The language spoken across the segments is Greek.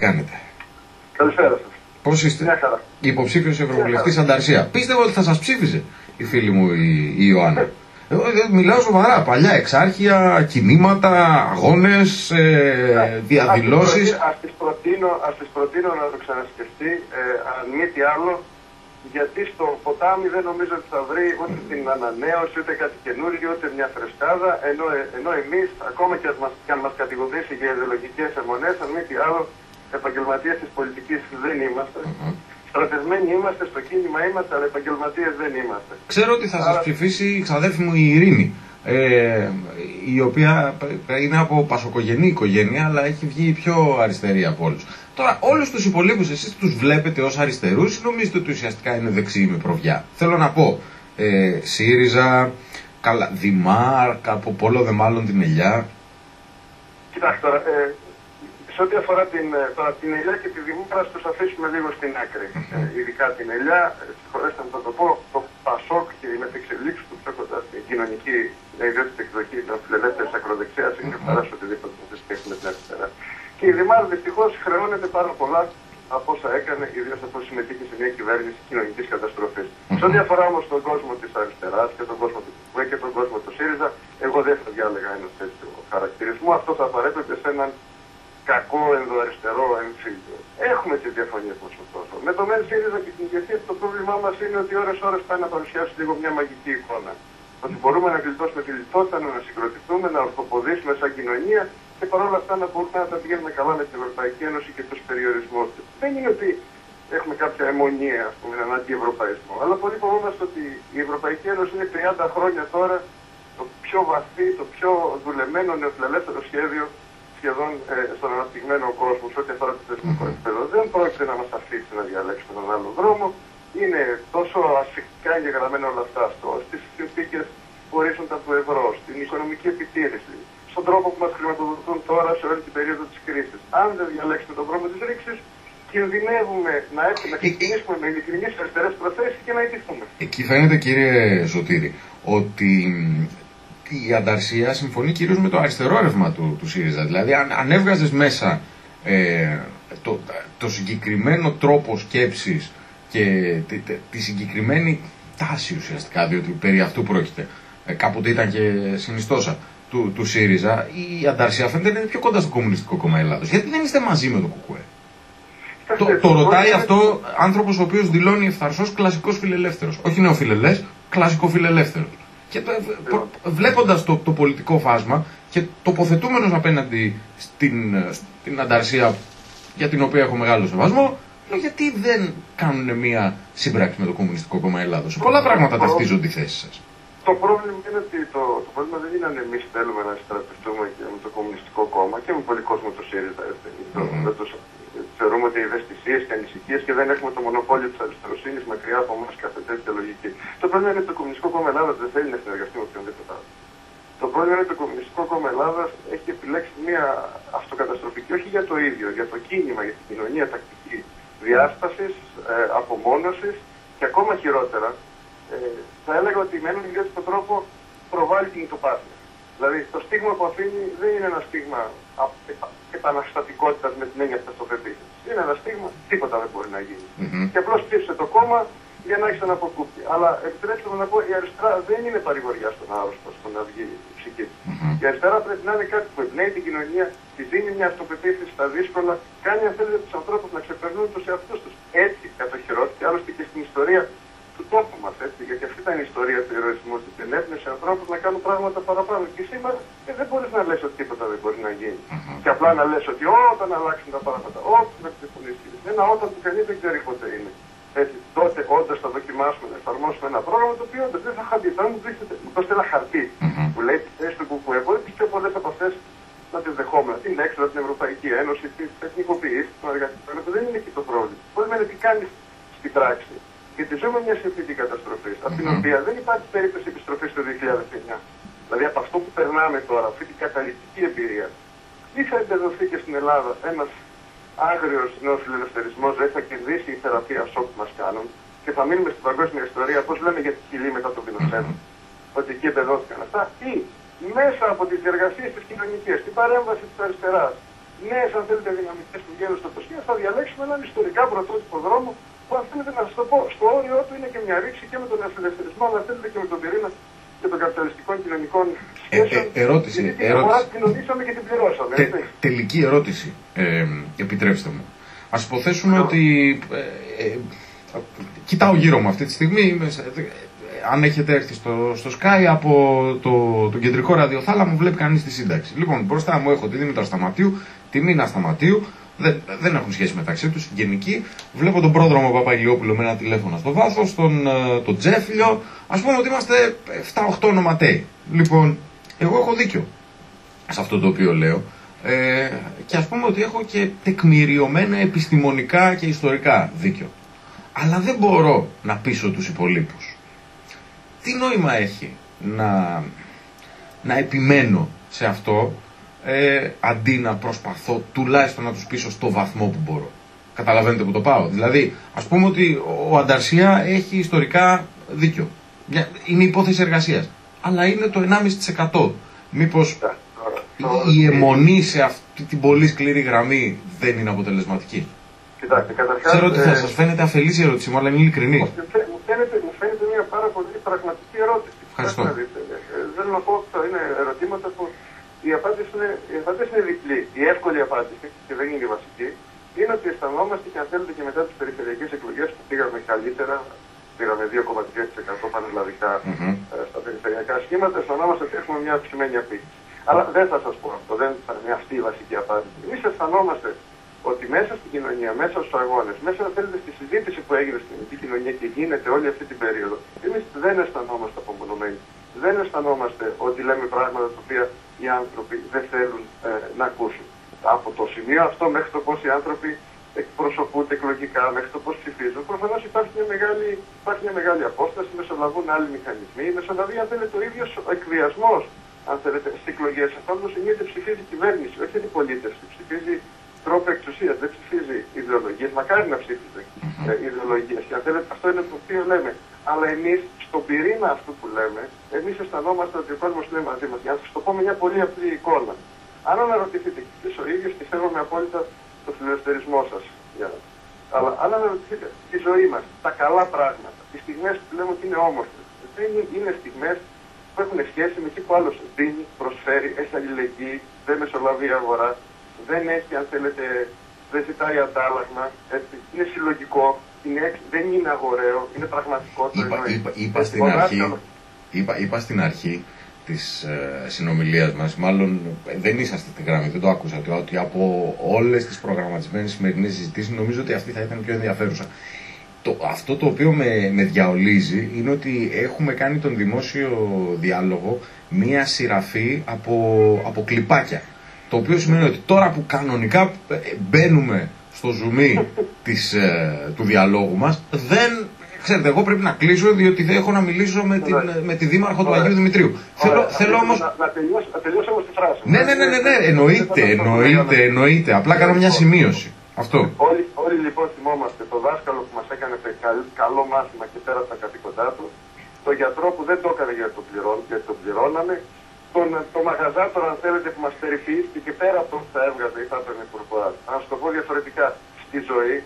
Κάνετε. Καλησπέρα σας. Πώς είστε, Μια χαρά. Υποψήφιος Ευρωβουλευτής Ανταρσία. Πίστευα ότι θα σας ψήφιζε η φίλη μου η, η Ιωάννα. Εγώ δεν μιλάω σοβαρά. Παλιά εξάρχεια, κινήματα, αγώνες, ε, διαδηλώσεις. Α τη προτείνω, ας τις προτείνω να το ξανασκεφτεί, ε, αν μη τι άλλο, γιατί στο ποτάμι δεν νομίζω ότι θα βρει ούτε την ανανέωση, ούτε κάτι καινούργιο, ούτε μια φρεσκάδα, ενώ, ενώ εμείς, ακόμα και, μας, και αν μας κατηγορήσει για ιδεολογικές αιμονές, αν μη τι άλλο, επαγγελματίες της πολιτικής δεν είμαστε. Στρατευμένοι είμαστε, στο κίνημα είμαστε, αλλά επαγγελματίες δεν είμαστε. Ξέρω ότι θα σας Άρα- ψηφίσει η ξαδέρφη μου η Ειρήνη. Ε, η οποία είναι από πασοκογενή οικογένεια, αλλά έχει βγει πιο αριστερή από όλους. Τώρα, όλους τους υπολείπους εσείς τους βλέπετε ως αριστερούς ή νομίζετε ότι ουσιαστικά είναι δεξιοί με προβιά; Θέλω να πω, ε, ΣΥΡΙΖΑ, καλά, Δημάρ, από Πόλο δε μάλλον την Ελιά. Κοιτάξτε τώρα, ε, σε ό,τι αφορά την, ε, τώρα, την ελιά και τη δημόρα, τους αφήσουμε λίγο στην άκρη. Ε, ειδικά την ελιά, ε, συγχωρέστε με θα το πω, το Πασόκ και οι μετεξελίξει του πιο κοντά στην κοινωνική ιδιότητα εκδοχής των φιλελεύθερης ακροδεξιάς είναι παράς σε οτιδήποτε που σχέση με την αριστερά. Και η Δημάρ δυστυχώς χρεώνεται πάρα πολλά από όσα έκανε, ιδίως αφού συμμετείχε σε μια κυβέρνηση κοινωνικής καταστροφής. Σε ό,τι αφορά όμως τον κόσμο της αριστεράς και τον κόσμο του ΚΟΕ και τον κόσμο του ΣΥΡΙΖΑ, εγώ δεν θα διάλεγα ένα τέτοιο χαρακτηρισμό. Αυτό θα απαραίτητε σε έναν κακό ενδοαριστερό εμφύλιο. Έχουμε τι διαφωνίες μα ωστόσο. Με το ΜΕΝ ΣΥΡΙΖΑ και την ηγεσία το πρόβλημά μας είναι ότι ώρε-ώρε πάει να παρουσιάσει λίγο μια μαγική εικόνα. Ότι μπορούμε να γλιτώσουμε τη λιτότητα, να συγκροτηθούμε, να ορθοποδήσουμε σαν κοινωνία και παρόλα αυτά να μπορούμε να τα πηγαίνουμε καλά με την Ευρωπαϊκή Ένωση και τους περιορισμούς της. Δεν είναι ότι έχουμε κάποια αιμονία, ας πούμε, έναν αντιευρωπαϊσμό. Αλλά πολύ φοβόμαστε ότι η Ευρωπαϊκή Ένωση είναι 30 χρόνια τώρα το πιο βαθύ, το πιο δουλεμένο νεοφιλελεύθερο σχέδιο σχεδόν ε, στον αναπτυγμένο κόσμο σε ό,τι αφορά το θεσμικό επίπεδο. Δεν πρόκειται να μας αφήσει να διαλέξουμε έναν άλλο δρόμο. Είναι τόσο ασφικτικά εγγεγραμμένα όλα αυτά στο, στις συνθήκες που ορίζονται από το ευρώ, στην οικονομική επιτήρηση, στον τρόπο που μας χρηματοδοτούν τώρα σε όλη την περίοδο της κρίσης. Αν δεν διαλέξουμε τον δρόμο της ρήξης, κινδυνεύουμε να έρθουμε να ξεκινήσουμε με ειλικρινείς αριστερέ προθέσεις και να ιτηθούμε. Εκεί φαίνεται, κύριε Σωτήρη, ότι η ανταρσία συμφωνεί κυρίως με το αριστερό ρεύμα του, του ΣΥΡΙΖΑ. Δηλαδή, αν, αν έβγαζες μέσα ε, το, το συγκεκριμένο τρόπο σκέψης και τη, τη, τη συγκεκριμένη τάση ουσιαστικά, διότι περί αυτού πρόκειται, ε, κάποτε ήταν και συνιστόσα του, του ΣΥΡΙΖΑ, η ανταρσία φαίνεται να είναι πιο κοντά στο Κομμουνιστικό Κόμμα Ελλάδος. Γιατί δεν είστε μαζί με το ΚΚΕ. Το, το ρωτάει αυτό άνθρωπος ο οποίος δηλώνει ευθαρσός κλασικός φιλελεύθερος. Όχι νεοφιλελές, κλασικό φιλελεύθερο. Και βλέποντας το, το πολιτικό φάσμα και τοποθετούμενος απέναντι στην, στην ανταρσία για την οποία έχω μεγάλο σεβασμό, λέω γιατί δεν κάνουν μια σύμπραξη με το Κομμουνιστικό Κόμμα Ελλάδος; Πολλά πράγματα ταυτίζονται οι θέσεις σας. Το πρόβλημα είναι ότι το, το πρόβλημα δεν είναι αν εμείς θέλουμε να στρατευτούμε και με το Κομμουνιστικό Κόμμα και με πολύ κόσμο του ΣΥΡΙΖΑ. έτσι. Το- Μμμ. δεν τους- θεωρούμε ότι ευαισθησίες και ανησυχίες και δεν έχουμε το μονοπόλιο της αριστεροσύνης μακριά από εμάς κάθε τέτοια λογική. Το πρόβλημα είναι ότι το Κομμουνιστικό Κόμμα Ελλάδας δεν θέλει να συνεργαστεί με οποιονδήποτε άλλο. Το πρόβλημα είναι ότι το Κομμουνιστικό Κόμμα Ελλάδας έχει επιλέξει μια αυτοκαταστροφική, όχι για το ίδιο, για το κίνημα, για την κοινωνία τακτική διάστασης, ε, απομόνωσης και ακόμα χειρότερα, ε, θα έλεγα ότι με έναν ιδιαίτερο τρόπο προβάλλει την ητοπάθεια. Δηλαδή το στίγμα που αφήνει δεν είναι ένα στίγμα επαναστατικότητας με την έννοια τη αυτοπεποίθηση. Είναι ένα στίγμα, τίποτα δεν μπορεί να γίνει. Μμμ. Και απλώς ψήφισε το κόμμα για να έχει ένα αποκούπτη. Αλλά επιτρέψτε μου να πω, η αριστερά δεν είναι παρηγοριά στον άρρωστο, στο να βγει η ψυχή του. Μμμ. Η αριστερά πρέπει να είναι κάτι που εμπνέει την κοινωνία, τη δίνει μια αυτοπεποίθηση στα δύσκολα, κάνει αν θέλετε τους ανθρώπους να ξεπερνούν τους εαυτούς τους. Έτσι κατοχυρώθηκε άλλωστε και στην ιστορία του τόπου μα. Γιατί αυτή ήταν η ιστορία του ηρωισμού, ότι ενέπνευσε ανθρώπους να κάνουν πράγματα παραπάνω. Και σήμερα ε, δεν μπορείς να λες ότι τίποτα δεν μπορεί να γίνει. Και απλά να λες ότι όταν αλλάξουν τα πράγματα, όταν θα ξεφωνήσει. Ένα όταν που κανεί δεν ξέρει πότε είναι. Έτσι, τότε όντως θα δοκιμάσουμε να εφαρμόσουμε ένα πρόγραμμα το οποίο όντω δεν θα χαμπεί. Θα μου δείξετε, μου δώσετε ένα χαρτί Μμμ. που λέει τη θέση του ΚΚΕ. Μπορεί τι πιο πολλέ από αυτέ να τι δεχόμαστε. Την έξοδο από την Ευρωπαϊκή Ένωση, τι εθνικοποιήσει των εργατικών. Δεν είναι εκεί το πρόβλημα. Το πρόβλημα είναι τι κάνεις στην πράξη. Γιατί ζούμε μια συνθήκη καταστροφής, από την Μμμ. οποία δεν υπάρχει περίπτωση επιστροφής το 2009. Δηλαδή από αυτό που περνάμε τώρα, αυτή την καταληκτική εμπειρία, ή θα εμπεδοθεί και στην Ελλάδα ένας άγριος νέο φιλελευθερισμό, δεν θα κερδίσει η θεραπεία σοκ που μας κάνουν και θα μείνουμε στην παγκόσμια ιστορία, πώς λέμε για τη χιλή μετά τον Πινοσέτ, ότι εκεί εμπεδόθηκαν αυτά, ή μέσα από τις διεργασίες της κοινωνικής, την παρέμβαση της αριστεράς, νέες αν θέλετε δυναμικές που βγαίνουν στο Ποσχέα, θα διαλέξουμε έναν ιστορικά πρωτότυπο δρόμο που αν θέλετε να σας το πω, στο όριό του είναι και μια ρήξη και με τον ελευθερισμό, αλλά θέλετε και με τον πυρήνα και των καπιταλιστικών κοινωνικών σχέσεων. Ε, ε, ερώτηση, Γιατί την ερώτηση. αγορά την κοινωνήσαμε και την πληρώσαμε. Τε, έτσι. τελική ερώτηση, ε, επιτρέψτε μου. Ας υποθέσουμε ότι... Ε, ε, κοιτάω γύρω μου αυτή τη στιγμή, είμαι σε- ε, αν έχετε έρθει στο, στο Sky από το, τον κεντρικό ραδιοθάλαμο βλέπει κανείς τη σύνταξη. Λοιπόν, μπροστά μου έχω τη Δήμητρα Σταματίου, τη Μίνα Σταματίου, δεν, δεν έχουν σχέση μεταξύ τους, γενική. Βλέπω τον πρόδρομο Παπαγιόπουλο με ένα τηλέφωνο στο βάθος, τον, ε, τον Τζέφιλιο. Ας πούμε ότι είμαστε 7-8 ονοματέοι. Λοιπόν, εγώ έχω δίκιο σε αυτό το οποίο λέω. Ε, και ας πούμε ότι έχω και τεκμηριωμένα επιστημονικά και ιστορικά δίκιο. Αλλά δεν μπορώ να πείσω τους υπολείπους. Τι νόημα έχει να, να επιμένω σε αυτό ε, αντί να προσπαθώ τουλάχιστον να τους πείσω στο βαθμό που μπορώ. Καταλαβαίνετε που το πάω. Δηλαδή, ας πούμε ότι ο Ανταρσία έχει ιστορικά δίκιο. Μια- Είναι υπόθεση εργασίας. Αλλά είναι το 1,5%. Μήπως Τώρα, η- η αιμονή σε αυτή την πολύ σκληρή γραμμή δεν είναι αποτελεσματική; Κοιτάξτε, καταρχάς... Ξέρω ότι θα ε, σας φαίνεται αφελής η ερώτησή μου, αλλά είναι ειλικρινή. Μου φαίνεται, μου φαίνεται, μου φαίνεται μια πάρα πολύ πραγματική ερώτηση. Ευχαριστώ. Κοιτάξτε να δείτε, ε, Θέλω να πω ότι είναι ερωτήματα που η απάντηση είναι, η απάντηση είναι διπλή. Η εύκολη απάντηση, και δεν είναι η βασική, είναι ότι αισθανόμαστε και αν θέλετε και μετά τις περιφερειακές εκλογές που πήγαμε καλύτερα, πήραμε 2,3% πανελλαδικά Μμμ. ε, στα περιφερειακά σχήματα, αισθανόμαστε ότι έχουμε μια αυξημένη απήχηση. Αλλά δεν θα σας πω αυτό, δεν θα είναι αυτή η βασική απάντηση. Εμείς αισθανόμαστε ότι μέσα στην κοινωνία, μέσα στους αγώνες, μέσα αν θέλετε στη συζήτηση που έγινε στην ελληνική κοινωνία και γίνεται όλη αυτή την περίοδο, εμείς δεν αισθανόμαστε απομονωμένοι. Δεν αισθανόμαστε ότι λέμε πράγματα τα οποία οι άνθρωποι δεν θέλουν ε, να ακούσουν. Από το σημείο αυτό μέχρι το πώς οι άνθρωποι εκπροσωπούνται εκλογικά, μέχρι το πώς ψηφίζουν, προφανώς υπάρχει, μια μεγάλη, υπάρχει μια μεγάλη απόσταση, μεσολαβούν άλλοι μηχανισμοί. Μεσολαβεί, αν θέλετε, ο ίδιο ο εκβιασμός, αν θέλετε, στις εκλογές. Αυτό συνήθω ψηφίζει η κυβέρνηση, όχι η αντιπολίτευση. Ψηφίζει τρόπο εξουσίας, δεν ψηφίζει ιδεολογίες. Μακάρι να ψήφιζε ε, ιδεολογίες. Και αν θέλετε, αυτό είναι το οποίο λέμε. Αλλά εμείς, στον πυρήνα αυτού που λέμε, εμείς αισθανόμαστε ότι ο κόσμος είναι μαζί μας. Για να σας το πω με μια πολύ απλή εικόνα. Αν αναρωτηθείτε, και εσείς ο ίδιος και σέβομαι απόλυτα το φιλελευθερισμό σας. Αλλά αν αναρωτηθείτε τη ζωή μας, τα καλά πράγματα, τι στιγμές που λέμε ότι είναι όμορφες, δεν είναι, είναι στιγμές που έχουν σχέση με εκεί που άλλος δίνει, προσφέρει, έχει αλληλεγγύη, δεν μεσολαβεί η αγορά, δεν έχει, αν θέλετε, δεν ζητάει αντάλλαγμα, έτσι, είναι συλλογικό, είναι, έξ- δεν είναι αγοραίο, είναι πραγματικό το Είπα, εννοείς. είπα, είπα Έτσι, στην ο αρχή, δάσκαλος- είπα, είπα στην αρχή της ε, συνομιλίας μας, μάλλον ε, δεν είσαστε στην γραμμή, δεν το άκουσα, ότι, ότι από όλες τις προγραμματισμένες σημερινές συζητήσεις νομίζω ότι αυτή θα ήταν πιο ενδιαφέρουσα. Το, αυτό το οποίο με, με διαολίζει είναι ότι έχουμε κάνει τον δημόσιο διάλογο μία σειραφή από, από κλιπάκια. Το οποίο σημαίνει ότι τώρα που κανονικά ε, μπαίνουμε στο ζουμί της, ε, του διαλόγου μας, δεν... Ξέρετε, εγώ πρέπει να κλείσω διότι δεν έχω να μιλήσω με, την, Ωραία. με τη δήμαρχο του Ωραία. Αγίου Δημητρίου. Θέλω, Ωραία, θέλω να- όμως... Να, να, τελειώσω, να τελειώσω όμως τη φράση. μου. Ναι, ναι, ναι, ναι, ναι, εννοείται, εννοείται, εννοείται. Απλά κάνω μια σημείωση. Αυτό. Όλοι, όλοι λοιπόν θυμόμαστε το δάσκαλο που μας έκανε τε- καλ- καλό μάθημα και πέρα τα καθήκοντά του, το γιατρό που δεν το έκανε γιατί το, πληρών, γιατί το πληρώναμε, τον, το μαγαζάτορα αν θέλετε που μας περιφυήθηκε και πέρα από ό,τι θα έβγαζε ή θα έπαιρνε κουρκουάζ. Να σου το πω διαφορετικά, στη ζωή,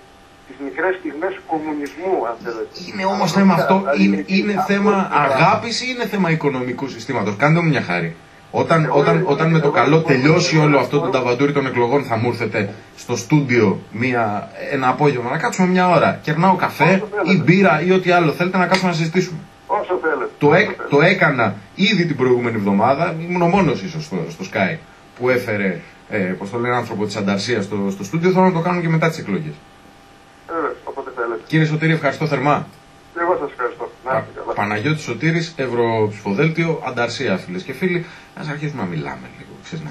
τις μικρές στιγμές κομμουνισμού αν θέλετε. Είναι όμως θέμα αυτό, είναι, Αλληλεγγύη, είναι αυτό θέμα είναι το πράγμα. αγάπης ή είναι θέμα οικονομικού συστήματος; Κάντε μου μια χάρη. Όταν, Εγώ όταν, λοιπόν, όταν με το εγώ καλό λοιπόν, τελειώσει εγώ όλο λοιπόν, αυτό το εγώ- ταβαντούρι των εκλογών, θα μου έρθετε στο στούντιο μια, ένα απόγευμα να κάτσουμε μια ώρα. Κερνάω καφέ Όσο θέλετε. ή μπύρα ή ό,τι άλλο θέλετε να κάτσουμε να συζητήσουμε. Όσο θέλετε. Το, όσο έκ- θέλετε. το έκανα ήδη την προηγούμενη εβδομάδα. Ήμουν ο μόνος ίσως στο, στο Sky που έφερε, ε, πώς το λένε, άνθρωπο της Ανταρσίας στο, στο στούντιο. Θέλω να το κάνουμε και μετά τις εκλογές. Βέβαια, όποτε θέλετε. Κύριε Σωτήρη, ευχαριστώ θερμά. Εγώ σας ευχαριστώ. Να Πα- είστε καλά. Παναγιώτης Σωτήρης, Ευρωψηφοδέλτιο, Ανταρσία φίλες και φίλοι. Ας αρχίσουμε να μιλάμε λίγο, ξέρεις, να